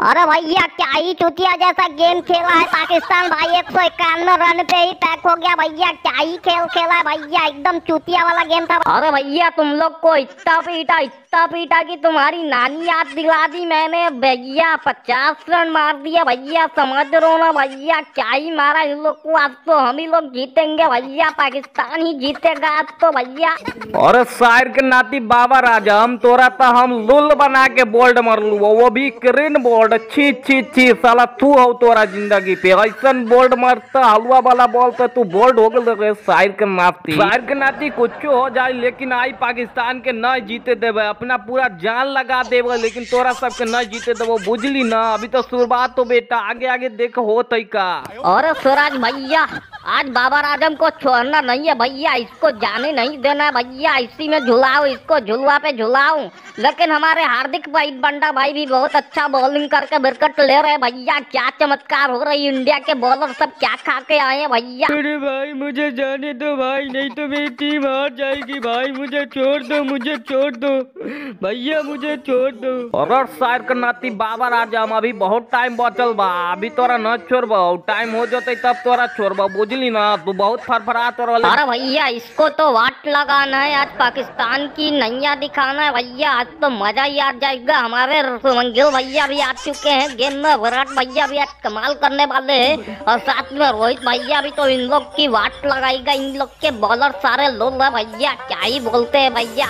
अरे भैया क्या ही चुतिया जैसा गेम खेला है पाकिस्तान? भाई, एक सौ इक्यानवे रन पे ही पैक हो गया। भैया, क्या ही खेल खेला है? भैया, एकदम चुतिया वाला गेम था। अरे भैया, तुम लोग को इतना पीटा पीटा कि तुम्हारी नानी याद दिला दी मैंने। भैया, पचास रन मार दिया, भैया, समझ रहो ना, भैया, क्या ही मारा इन लोग को। आज तो हम ही लोग जीतेंगे, भैया, पाकिस्तान ही जीतेगा आज तो भैया। और शायर के नाती बाबा राजा, हम तोरा तो हम लुल बना के बोल्ड मरलू वो भी ग्रीन बोल्ड, छी छी छी, साला तू हो तोरा ज़िंदगी पे। ऐसा बोल्ड मरता हलवा वाला बॉल तो तू बोल्ड हो गए शायर के नाती। शायर के नाती कुछ हो जाए, लेकिन आई पाकिस्तान के न जीते देवे अपना पूरा जान लगा देव लेकिन तोरा सबके न जीते देव बुझली ना। अभी तो शुरुआत तो बेटा आगे आगे देख हो का। और स्वराज भैया आज बाबा आज़म को छोड़ना नहीं है भैया इसको जाने नहीं देना भैया इसी में झुलाओ इसको झुलवा पे झुलाओ। लेकिन हमारे हार्दिक भाई बंडा भाई भी बहुत अच्छा बॉलिंग करके विकेट ले रहे हैं भैया क्या चमत्कार हो रही इंडिया के बॉलर सब क्या खा के आए हैं भैया? अरे भाई मुझे जाने दो भाई नहीं तो मेरी टीम हार जाएगी भाई मुझे छोड़ दो मुझे छोड़ दो। भैया मुझे छोड़ दो। और शायर के नाती बाबा राजा हम अभी बहुत टाइम बचल बा अभी तोरा न छोड़बा टाइम हो जते तब तोरा छोड़बा बुझली ना, तू बहुत फरफरा तो रहले अरे भैया, इसको तो वाट लगाना है, आज पाकिस्तान की नैया दिखाना है भैया, आज तो मज़ा ही आ जाएगा, हमारे सुमंगिल भैया भी आ चुके हैं गेम में विराट भैया भी आज कमाल करने वाले हैं, और साथ में रोहित भैया भी तो इन लोग की वाट लगाएगा, इन लोग के बॉलर सारे लोग भैया, क्या ही बोलते हैं भैया।